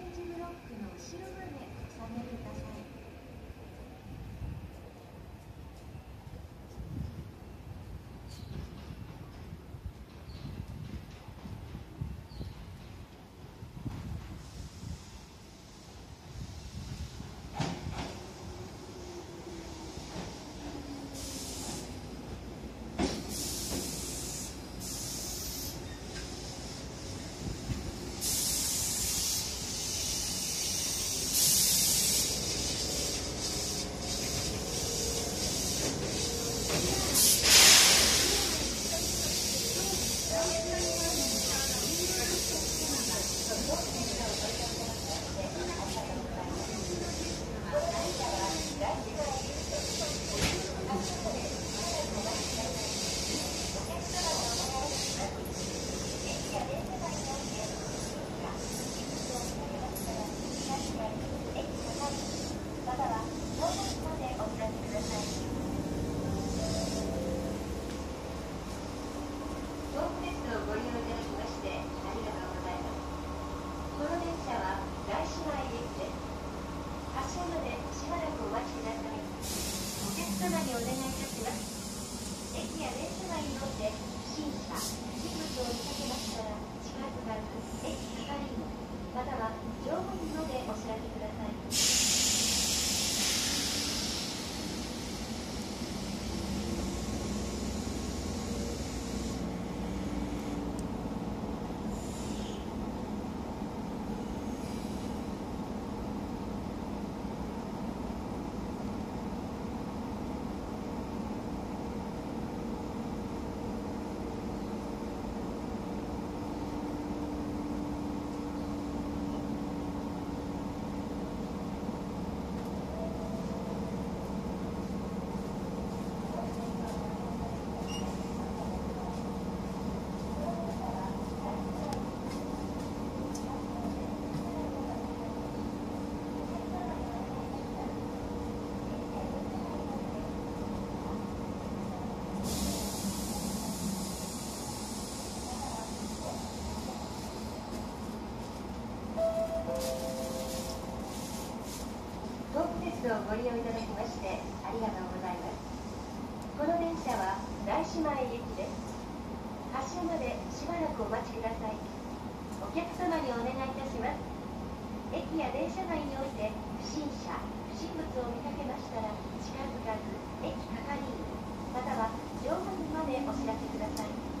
ンジブロックの後ろまでお下げください。ご利用いただきましてありがとうございます。この電車は大島駅です。発車までしばらくお待ちください。お客様にお願いいたします。駅や電車内において不審者不審物を見かけましたら近づかず駅係員または乗務員までお知らせください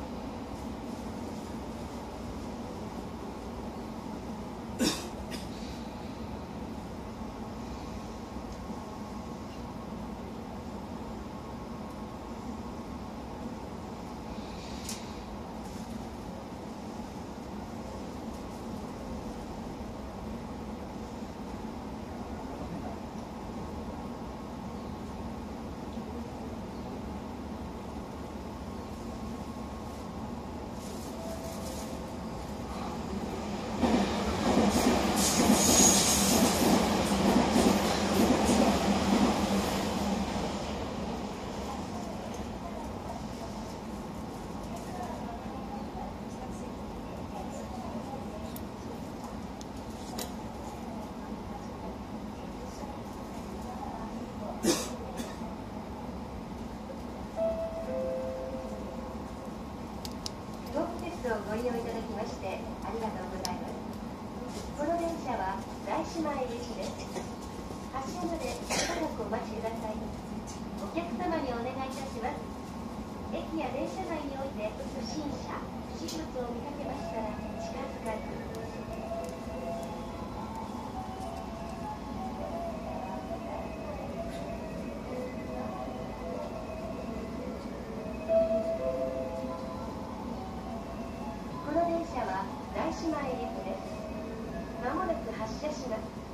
東北鉄道をご利用いただきましてありがとうございますこの電車は大島駅です発車までしばらくお待ちくださいお客様にお願いいたします。駅や電車内において不審者不審物を見かけましたら近づかずこの電車は大島駅です。まもなく発車します。